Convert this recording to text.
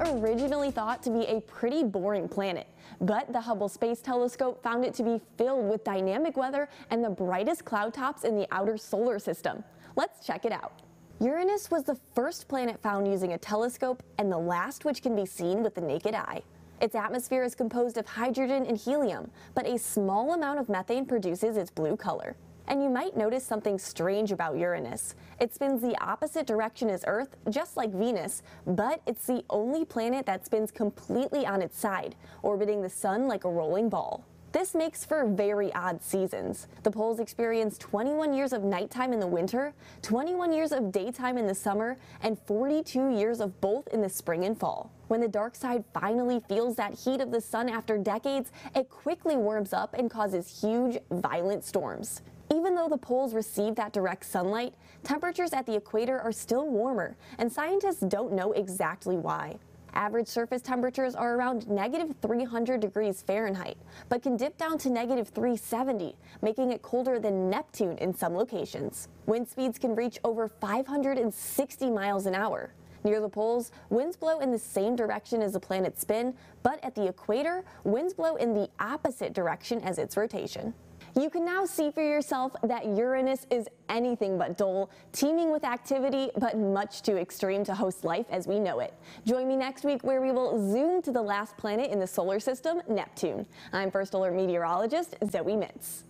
originally thought to be a pretty boring planet, but the Hubble Space Telescope found it to be filled with dynamic weather and the brightest cloud tops in the outer solar system. Let's check it out. Uranus was the first planet found using a telescope and the last which can be seen with the naked eye. Its atmosphere is composed of hydrogen and helium, but a small amount of methane produces its blue color. And you might notice something strange about Uranus. It spins the opposite direction as Earth, just like Venus, but it's the only planet that spins completely on its side, orbiting the sun like a rolling ball. This makes for very odd seasons. The poles experience 21 years of nighttime in the winter, 21 years of daytime in the summer, and 42 years of both in the spring and fall. When the dark side finally feels that heat of the sun after decades, it quickly warms up and causes huge, violent storms. Even though the poles receive that direct sunlight, temperatures at the equator are still warmer, and scientists don't know exactly why. Average surface temperatures are around negative 300 degrees Fahrenheit, but can dip down to negative 370, making it colder than Neptune in some locations. Wind speeds can reach over 560 miles an hour. Near the poles, winds blow in the same direction as the planet's spin, but at the equator, winds blow in the opposite direction as its rotation. You can now see for yourself that Uranus is anything but dull, teeming with activity, but much too extreme to host life as we know it. Join me next week where we will zoom to the last planet in the solar system, Neptune. I'm First Alert meteorologist Zoe Mintz.